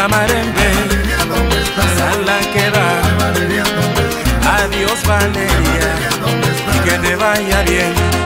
la marengue, a la que va. Adiós Valeria, y que te vaya bien.